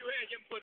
your hand. Your